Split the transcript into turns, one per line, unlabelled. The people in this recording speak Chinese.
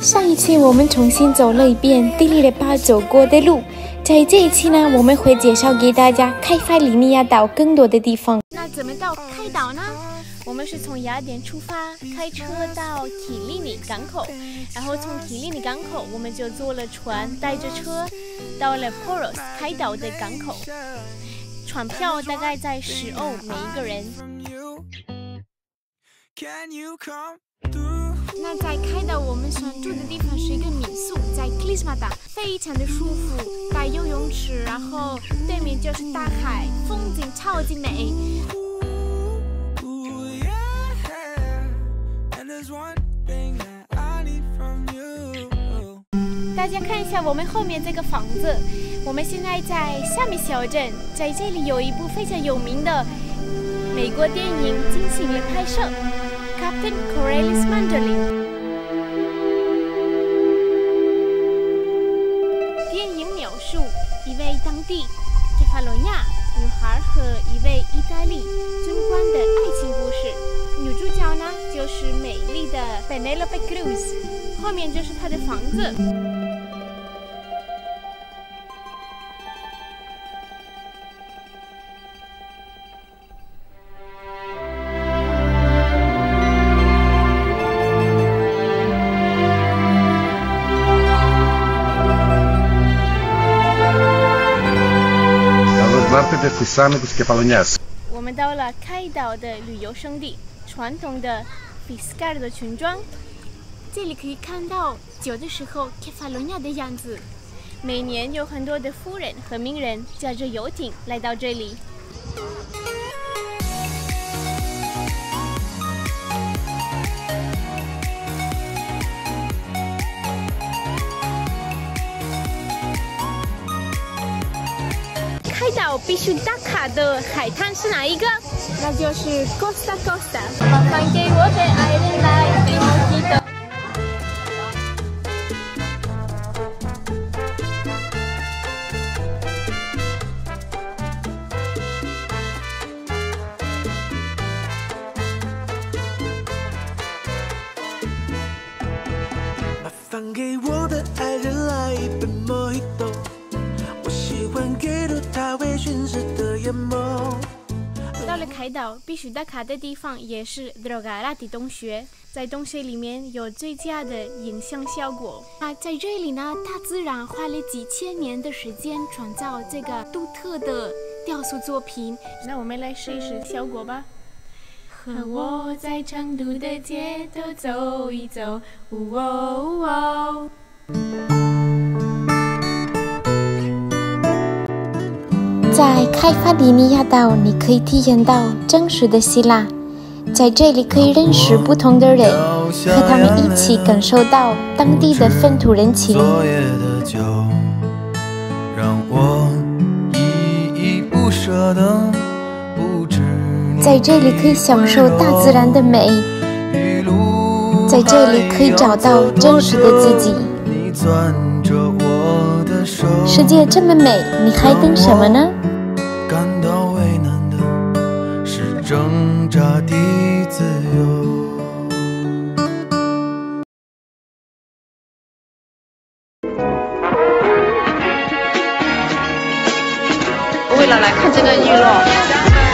上一期我们重新走了一遍地利的巴走过的路，在这一期呢，我们会介绍给大家开发利尼亚岛更多的地方。
那怎么到开岛呢？我们是从雅典出发，开车到提利尼港口，然后从提利尼港口，我们就坐了船，带着车到了 Poros 开岛的港口。船票大概在十欧每一个人。那在开岛，我们想住的地方是一个民宿，在 Klismata，非常的舒服，带游泳池，然后对面就是大海，风景超级美。大家看一下我们后面这个房子，我们现在在下米小镇，在这里有一部非常有名的美国电影进行了拍摄，《Captain Corelli's Mandolin》。电影描述一位当地加法罗亚女孩和一位意大利军官的爱情故事。女主角呢就是美丽的 Penelope Cruz，后面就是她的房子。我们到了开岛的旅游胜地，传统的比斯卡尔的村庄。这里可以看到旧的时候 k e f a l o n a 的样子。每年有很多的富人和名人驾着游艇来到这里。开岛必须打卡的海滩是哪一个？那就是 Costa Costa。麻烦给我的爱人来杯莫吉托。
麻烦给我的
海岛，必须打卡的地方也是 Drogarati 洞穴。在洞穴里面有最佳的影像效果。那在这里呢，大自然花了几千年的时间创造这个独特的雕塑作品。那我们来试一试效果吧。和我在成都的街头走一走，呜哦哦。
在开发利尼亚岛，你可以体验到真实的希腊，在这里可以认识不同的人，和他们一起感受到当地的风土人情。在这里可以享受大自然的美，在这里可以找到真实的自己。世界这么美，你还等什么呢？感到为难的是挣扎的自由。为了来看这个日落。